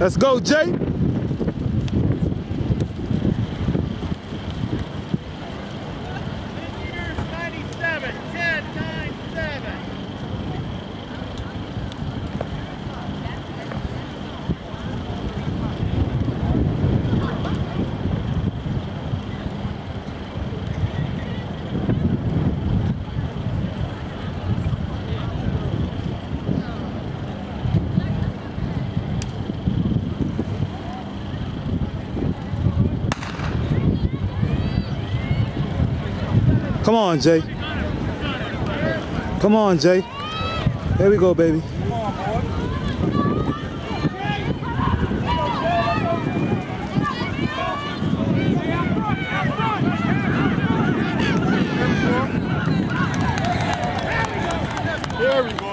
Let's go, Jay. Come on, Jay. Come on, Jay. Here we go, baby. There we go.